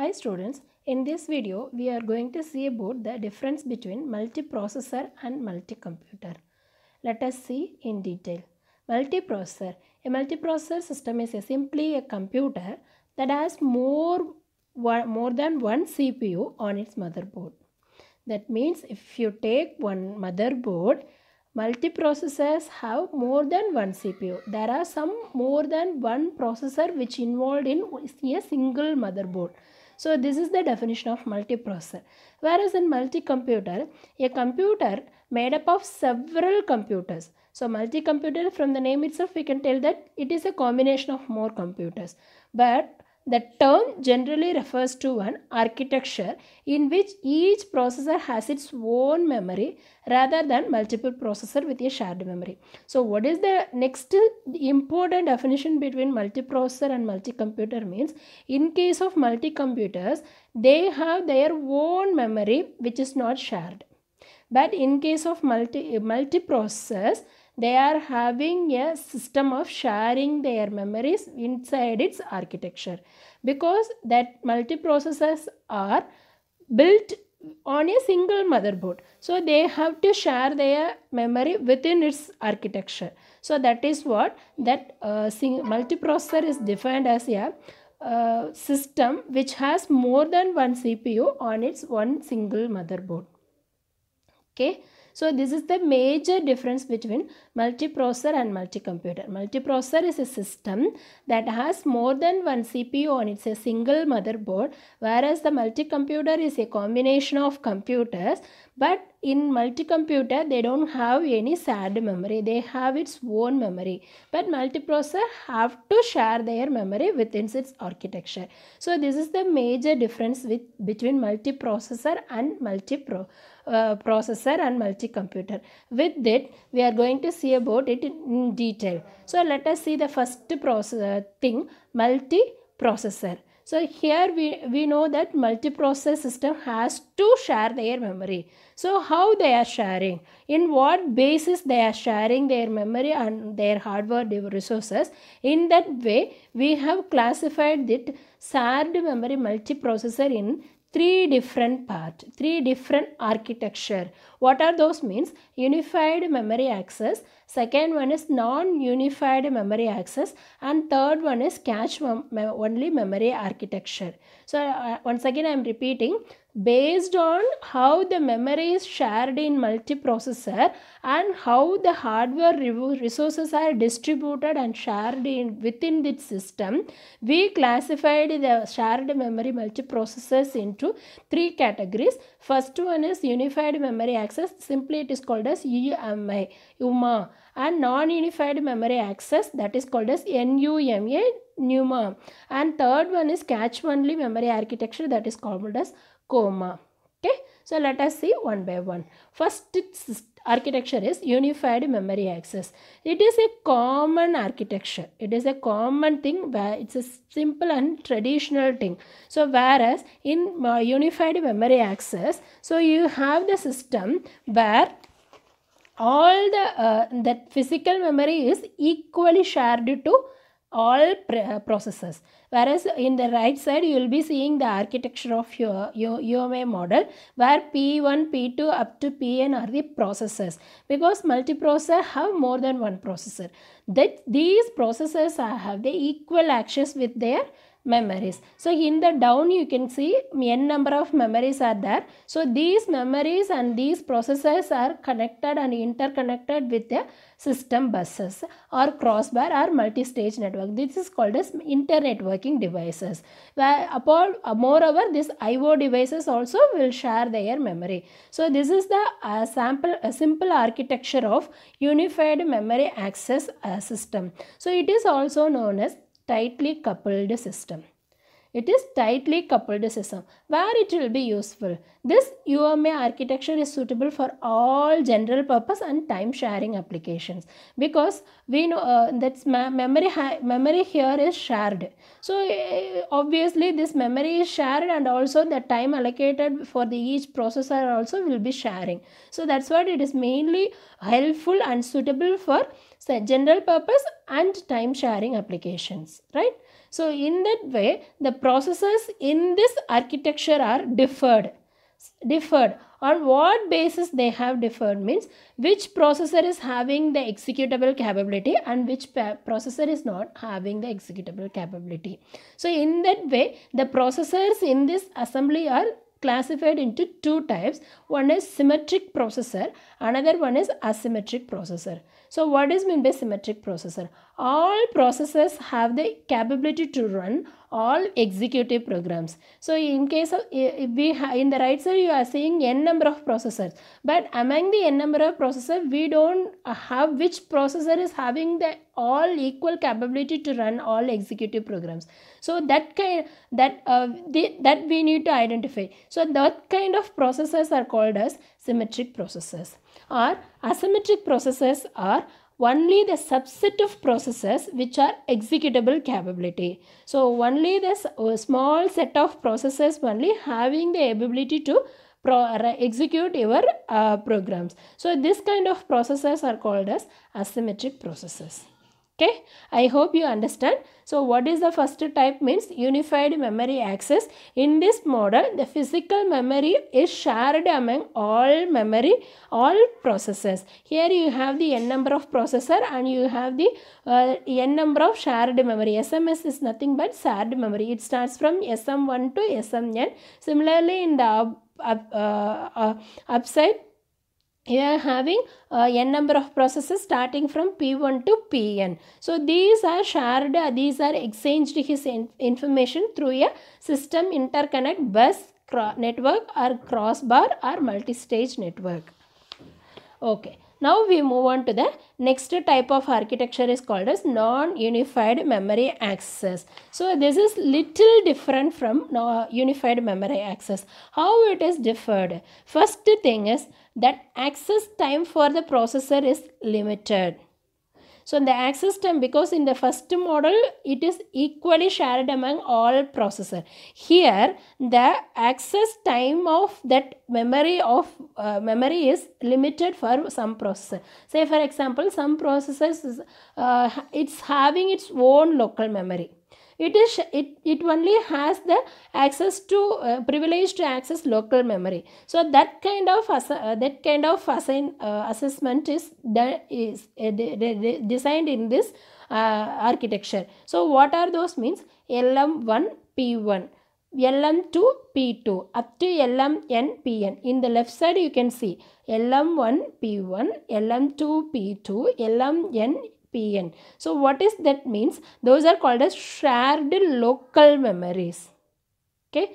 Hi students, in this video we are going to see about the difference between multiprocessor and multicomputer. Let us see in detail. Multiprocessor. A multiprocessor system is a simply a computer that has more, more than one CPU on its motherboard. That means if you take one motherboard, multiprocessors have more than one CPU. There are some more than one processor which involved in a single motherboard. So this is the definition of multiprocessor. Whereas in multi-computer, a computer made up of several computers. So multi-computer from the name itself we can tell that it is a combination of more computers. But the term generally refers to an architecture in which each processor has its own memory rather than multiple processor with a shared memory. So what is the next important definition between multiprocessor and multicomputer means in case of multicomputers they have their own memory which is not shared. But in case of multi multiprocessors they are having a system of sharing their memories inside its architecture. Because that multiprocessors are built on a single motherboard. So they have to share their memory within its architecture. So that is what that uh, multiprocessor is defined as a uh, system which has more than one cpu on its one single motherboard. Okay so this is the major difference between multiprocessor and multicomputer. Multiprocessor is a system that has more than one CPU on its a single motherboard whereas the multicomputer is a combination of computers. But in multicomputer they don't have any shared memory they have its own memory. But multiprocessor have to share their memory within its architecture. So this is the major difference with between multiprocessor and multipro uh, processor and multi-computer. with that we are going to see about it in detail so let us see the first process thing multiprocessor so here we, we know that multiprocessor system has to share their memory. So how they are sharing? In what basis they are sharing their memory and their hardware resources? In that way, we have classified that shared memory multiprocessor in three different part three different architecture what are those means? Unified memory access. Second one is non-unified memory access. And third one is cache only memory architecture. So uh, once again i am repeating. Based on how the memory is shared in multiprocessor and how the hardware resources are distributed and shared in within the system we classified the shared memory multiprocessors into three categories first one is unified memory access. Simply it is called as UMI UMA and non-unified memory access that is called as NUMA NUMA and third one is cache only memory architecture that is called as COMA. Okay, so let us see one by one. First architecture is unified memory access. It is a common architecture. It is a common thing where it's a simple and traditional thing. So whereas in uh, unified memory access, so you have the system where all the uh, that physical memory is equally shared to all uh, processors whereas in the right side you will be seeing the architecture of your, your UMA model where P1, P2 up to Pn are the processors because multiprocessor have more than one processor. That these processors have the equal access with their memories. So in the down you can see n number of memories are there. So these memories and these processors are connected and interconnected with the system buses or crossbar or multi-stage network. This is called as internetworking devices. Where upon, uh, moreover this IO devices also will share their memory. So this is the uh, sample a simple architecture of unified memory access uh, system. So it is also known as tightly coupled system. It is tightly coupled system where it will be useful. This UMA architecture is suitable for all general purpose and time sharing applications because we know uh, that memory memory here is shared. So uh, obviously this memory is shared and also the time allocated for the each processor also will be sharing. So that's what it is mainly helpful and suitable for general purpose and time sharing applications right So in that way, the processors in this architecture are differed. Differed. On what basis they have differed means which processor is having the executable capability and which processor is not having the executable capability. So in that way, the processors in this assembly are classified into two types. One is symmetric processor, another one is asymmetric processor. So what is meant by symmetric processor? All processors have the capability to run all executive programs. So in case of we in the right side you are seeing n number of processors, but among the n number of processors we don't have which processor is having the all equal capability to run all executive programs. So that kind that uh, the, that we need to identify. So that kind of processors are called as symmetric processors. Or asymmetric processors are only the subset of processes which are executable capability. So only the uh, small set of processes only having the ability to execute your uh, programs. So this kind of processes are called as asymmetric processes okay? I hope you understand. So what is the first type means unified memory access. In this model the physical memory is shared among all memory all processors here you have the n number of processor and you have the uh, n number of shared memory. Sms is nothing but shared memory. It starts from sm1 to smn similarly in the uh, uh, upside you are having uh, n number of processes starting from P1 to Pn. So these are shared, uh, these are exchanged his in information through a system interconnect bus network or crossbar or multi-stage network. Okay. Now we move on to the next type of architecture is called as non-unified memory access. So this is little different from unified memory access. How it is differed? First thing is that access time for the processor is limited. So the access time because in the first model it is equally shared among all processor. Here the access time of that memory of uh, memory is limited for some processor. Say for example some processors uh, it's having its own local memory it is it, it only has the access to uh, privilege to access local memory. So that kind of uh, that kind of assign, uh, assessment is is uh, de designed in this uh, architecture. So what are those means? Lm1 p1 lm2 p2 up to lmn pn in the left side you can see lm1 p1 lm2 p2 lmn PN. So what is that means? Those are called as shared local memories. Okay.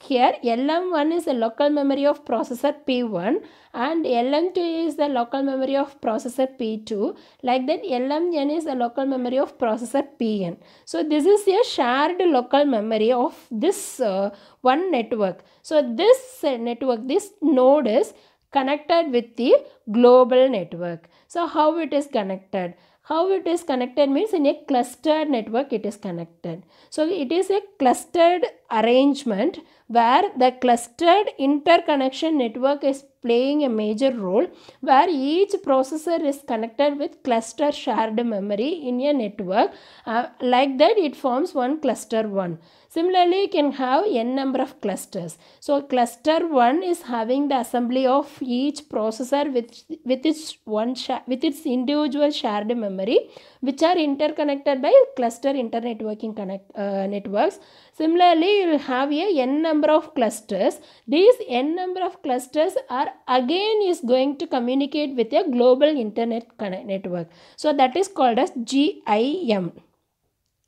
Here LM1 is the local memory of processor P1 and LM2 is the local memory of processor P2. Like that LMN is the local memory of processor PN. So this is a shared local memory of this uh, one network. So this uh, network, this node is connected with the global network. So how it is connected? How it is connected means in a clustered network it is connected. So it is a clustered arrangement where the clustered interconnection network is playing a major role where each processor is connected with cluster shared memory in a network. Uh, like that it forms one cluster 1. Similarly, you can have n number of clusters. So cluster 1 is having the assembly of each processor with, with its one with its individual shared memory which are interconnected by cluster internetworking connect, uh, networks. Similarly, you will have a n number of clusters. These n number of clusters are again is going to communicate with a global internet network. So that is called as GIM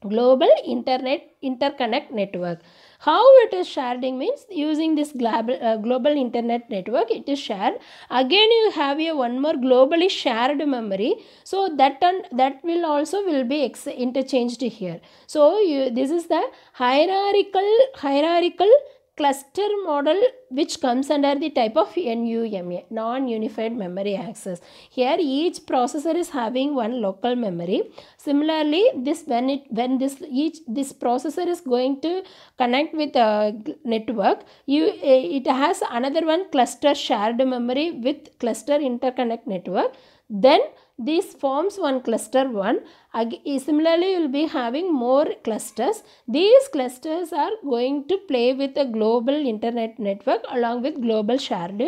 global internet interconnect network. How it is sharing means using this global, uh, global internet network it is shared. Again you have a one more globally shared memory. So that and that will also will be interchanged here. So you, this is the hierarchical hierarchical cluster model which comes under the type of NUMA, non-unified memory access. Here each processor is having one local memory. Similarly, this when it when this each this processor is going to connect with a network, you eh, it has another one cluster shared memory with cluster interconnect network. Then this forms one cluster 1. Ag- eh, similarly, you will be having more clusters. These clusters are going to play with a global internet network along with global shared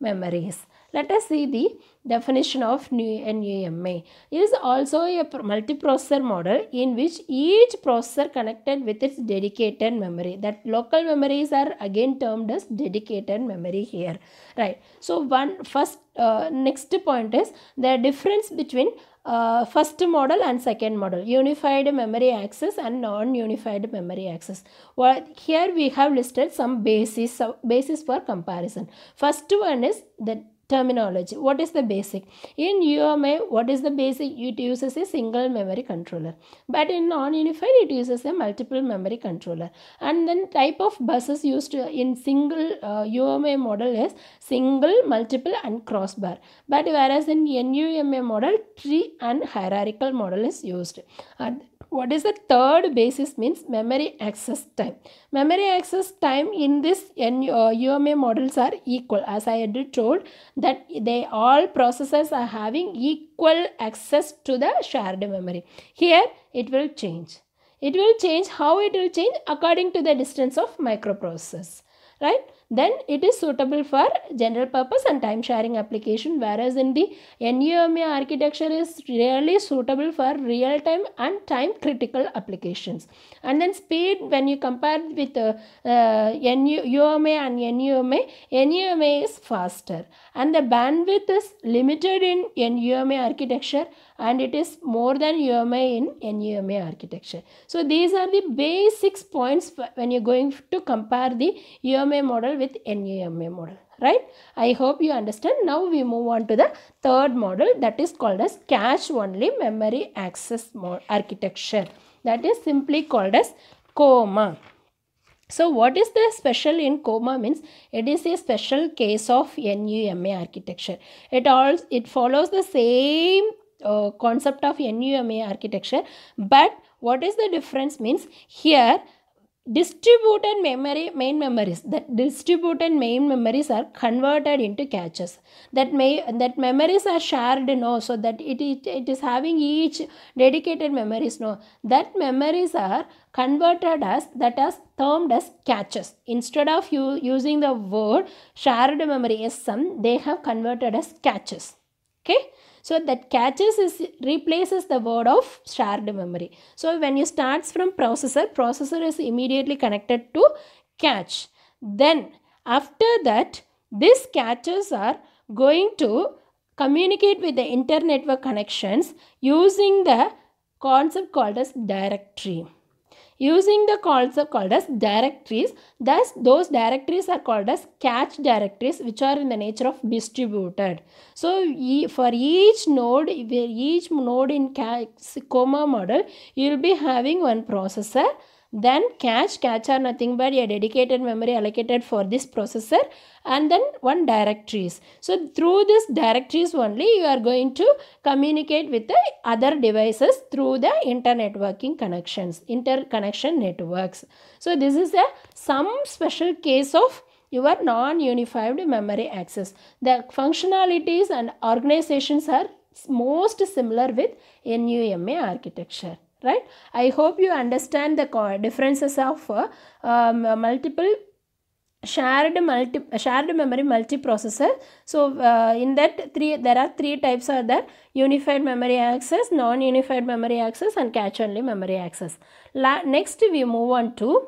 memories. Let us see the definition of NUMA. It is also a multiprocessor model in which each processor connected with its dedicated memory. That local memories are again termed as dedicated memory here. Right. So one first uh, next point is the difference between uh, first model and second model unified memory access and non-unified memory access. Well, here we have listed some basis basis for comparison. First one is the terminology. What is the basic? In UMA, what is the basic? It uses a single memory controller. But in non-unified, it uses a multiple memory controller. And then type of buses used in single uh, UMA model is single, multiple and crossbar. But whereas in NUMA model, tree and hierarchical model is used. And what is the third basis means memory access time. Memory access time in this N uh, UMA models are equal. As I had told that they all processors are having equal access to the shared memory. Here it will change. It will change. How it will change? According to the distance of microprocessors. Right then it is suitable for general purpose and time sharing application whereas in the NUMA architecture is really suitable for real time and time critical applications. And then speed when you compare with uh, uh, and NUMA NUMA is faster. And the bandwidth is limited in NUMA architecture and it is more than UMA in NUMA architecture. So these are the basic points when you're going to compare the UMA model with NUMA model right? I hope you understand. Now we move on to the third model that is called as cache only memory access architecture. That is simply called as coma so what is the special in coma means? It is a special case of NUMA architecture. It all it follows the same uh, concept of NUMA architecture. But what is the difference means here distributed memory main memories that distributed main memories are converted into caches. That may that memories are shared no so that it, it, it is having each dedicated memories no. That memories are converted as that is termed as caches. Instead of you using the word shared memory as some they have converted as caches okay so that caches is replaces the word of shared memory. So when you starts from processor, processor is immediately connected to cache. Then after that, these caches are going to communicate with the inter-network connections using the concept called as directory using the concept called as directories. Thus, those directories are called as cache directories which are in the nature of distributed. So, for each node, each node in coma model, you will be having one processor then cache, cache are nothing but a dedicated memory allocated for this processor and then one directories. So through this directories only you are going to communicate with the other devices through the internetworking connections, interconnection networks. So this is a some special case of your non-unified memory access. The functionalities and organizations are most similar with NUMA architecture right? I hope you understand the differences of uh, um, multiple shared multi shared memory multiprocessor. So uh, in that three there are three types are there. Unified memory access non unified memory access and cache only memory access. La next we move on to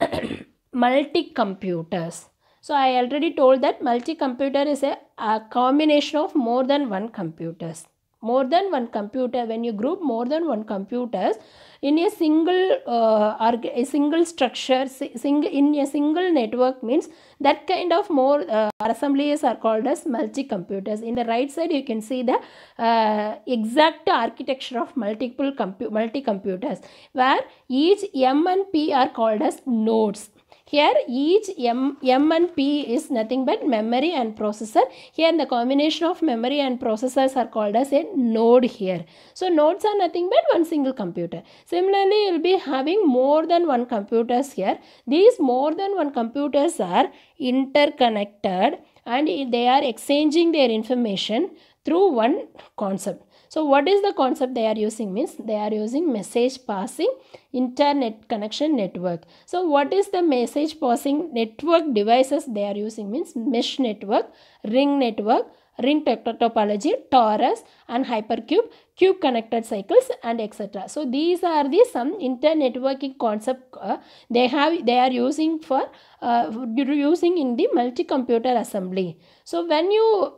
multi computers so i already told that multi computer is a, a combination of more than one computers more than one computer when you group more than one computers in a single uh, a single structure single in a single network means that kind of more uh, assemblies are called as multi computers in the right side you can see the uh, exact architecture of multiple multi computers where each m and p are called as nodes here each M, M and P is nothing but memory and processor. Here the combination of memory and processors are called as a node here. So nodes are nothing but one single computer. Similarly, you will be having more than one computers here. These more than one computers are interconnected and they are exchanging their information through one concept. So what is the concept they are using means they are using message passing internet connection network. So what is the message passing network devices they are using means mesh network, ring network, ring topology, torus and hypercube, cube connected cycles and etc. So these are the some internetworking concept uh, they have they are using for uh, using in the multi-computer assembly. So when you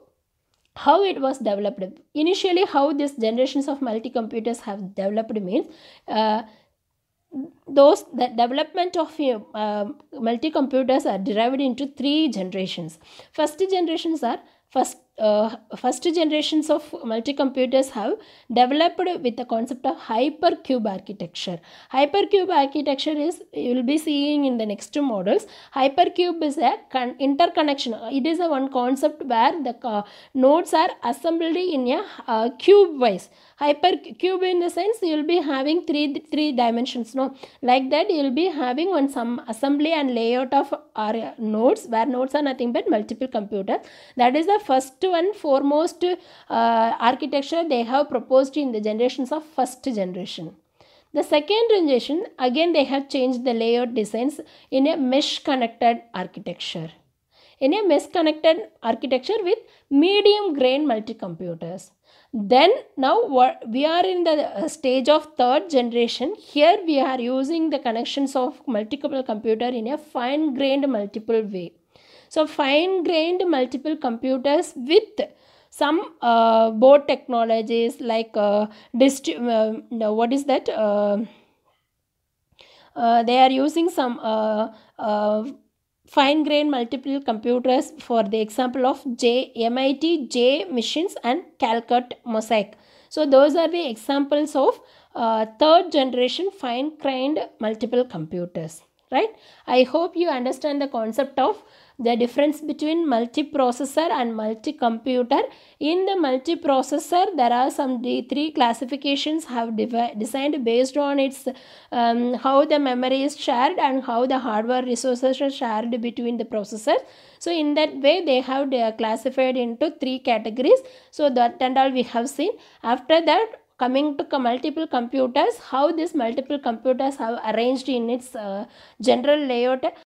how it was developed. Initially how these generations of multi-computers have developed means uh, those the development of uh, multi-computers are derived into three generations. First generations are first uh, first generations of multi-computers have developed with the concept of hypercube architecture. Hypercube architecture is, you will be seeing in the next two models. Hypercube is a interconnection. It is a one concept where the uh, nodes are assembled in a uh, cube wise. Hypercube in the sense you will be having three three dimensions. No, like that you will be having one some assembly and layout of our nodes where nodes are nothing but multiple computers. That is the first one foremost uh, architecture they have proposed in the generations of first generation. The second generation again they have changed the layout designs in a mesh connected architecture. In a mesh connected architecture with medium grain multi-computers. Then now we are in the stage of third generation. Here we are using the connections of multiple computer in a fine grained multiple way. So fine grained multiple computers with some uh, board technologies like uh, uh, what is that uh, uh, they are using some uh, fine grained multiple computers for the example of J, MIT J machines and Caltech Mosaic. So those are the examples of third generation fine grained multiple computers right i hope you understand the concept of the difference between multiprocessor and multi-computer. In the multiprocessor, there are some three classifications have designed based on its um, how the memory is shared and how the hardware resources are shared between the processors. So in that way, they have they classified into three categories. So that and all we have seen. After that, coming to multiple computers, how these multiple computers have arranged in its uh, general layout